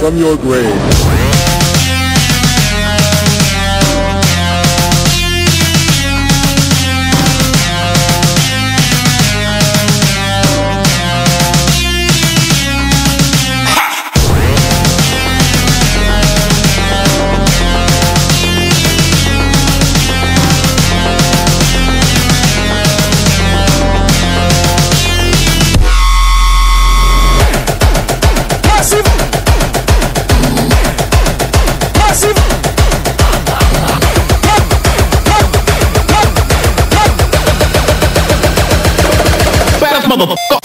from your grave. Motherfucker.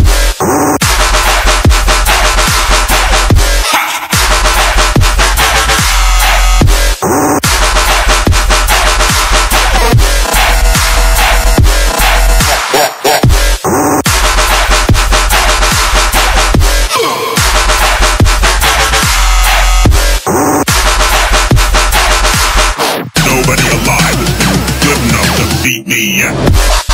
Nobody alive is good enough to beat me.